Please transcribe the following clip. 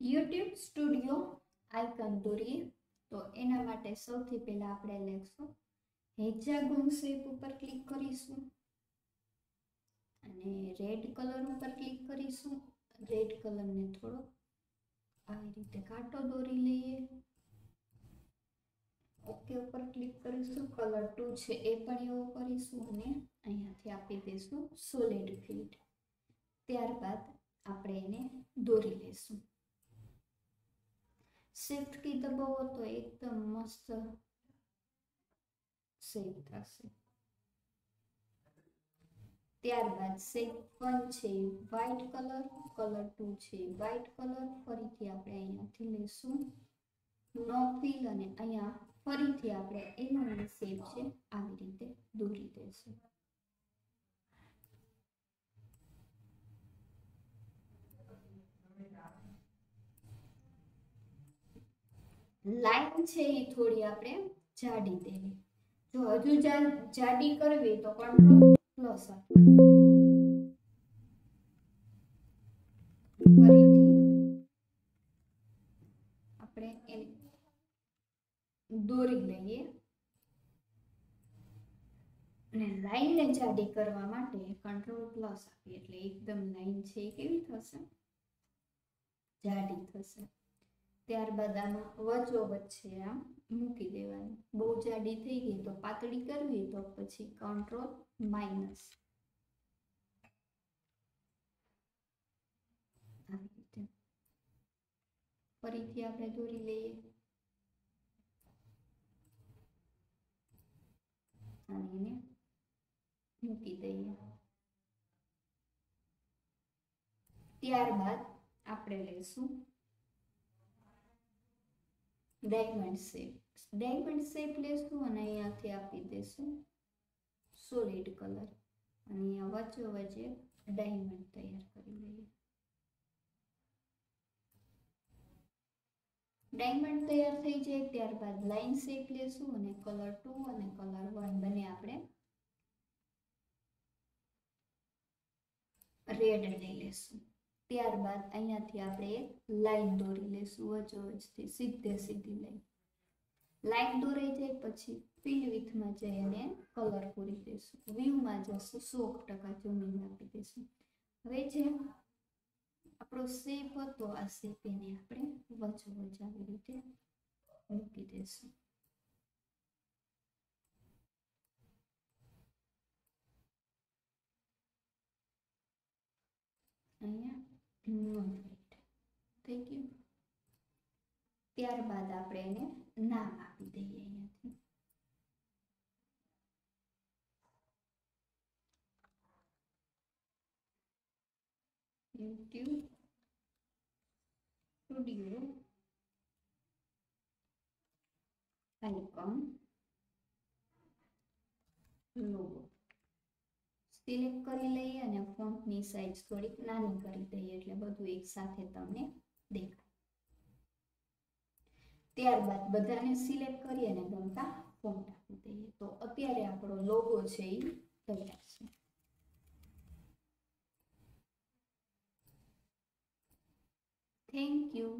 YouTube studio icon દોરીએ. તો એના માટે સૌથી પહેલાં આપણે લખશું. હેક્સાગોન શેપ ઉપર ક્લિક કરીશું. અને રેડ કલર ઉપર ક્લિક કરીશું. રેડ કલરને થોડો આવી રીતે કાંટો દોરી લઈએ. ઓકે ઉપર ક્લિક કરીશું. કલર ટુ છે એ પણ એવો કરીશું અને અહીંયાથી આપી દઈશું સોલિડ ફિલ્ડ. ત્યારબાદ આપણે એને દોરી લઈશું. શિફ્ટ કી દબાવો તો એકદમ મસ્ત સેવ થશે ત્યારબાદ શેપ વન છે વ્હાઇટ કલર કલર ટુ છે વ્હાઇટ કલર ફરીથી આપણે અહીંયાથી લઈશું નો ફીલ અને અહીંયા ફરીથી આપણે એનો શેપ છે આવી રીતે દોરી દઈશું લાઈન છે એ થોડી આપણે જાડી દેવી. જો હજુ જાડી કરવી તો કંટ્રોલ પ્લસ આપણે એને દોરી લઈએ. અને લાઈનને જાડી કરવા માટે કંટ્રોલ પ્લસ આપીએ. એટલે એકદમ લાઈન છે એ કેવી થશે? જાડી થશે. ત્યારબાદ આમાં વચ્ચો વચ્ચે આમ મૂકી દેવાની. બહુ જાડી થઈ ગઈ તો પાતળી કરવી તો પછી કંટ્રોલ માઇનસ ફરીથી આપણે દોરી લઈએ. અને એને મૂકી દઈએ. ત્યારબાદ આપણે લઈશું ડાયમંડ શેપ ડાયમંડ શેપ લેશું અને અહીંયાથી આપી દઈશું સોલિડ કલર અને અહીંયા વચ્ચે વચ્ચે ડાયમંડ તૈયાર કરી લઈએ. ડાયમંડ તૈયાર થઈ જાય ત્યારબાદ લાઇન શેપ લેશું અને કલર ટુ અને કલર વન બંને આપણે રેડ લઈ લેશું. ત્યારબાદ અહીંયાથી આપણે લાઈન દોરી લેશું વચ્ચોવચથી સીધે સીધી લાઈન. લાઈન દોરાઈ જાય પછી ફિલ વિથમાં જઈ અને કલર પૂરી દઈશું વ્યૂમાં જશું સોક ટકા જમીન આપી દઈશું હવે જે આપણો શેપ હતો, આ શેપ એને આપણે વચ્ચોવચ આવી રીતે મૂકી દઈશું અહીંયા થઈ ગયું ત્યારબાદ આપણે એને નામ આપી દઈએ અહીંયાથી. YouTube studio icon logo select કરી લઈએ અને ફોન્ટની સાઇઝ થોડીક નાની કરી દઈએ એટલે બધું એક સાથે તમને દેખાય. ત્યારબાદ બધાને સિલેક્ટ કરી અને ગમતા ફોન્ટ આપી દઈએ. તો અત્યારે આપણો લોગો છે એ તૈયાર છે. Thank you